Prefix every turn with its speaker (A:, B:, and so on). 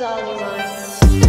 A: was all in your mind.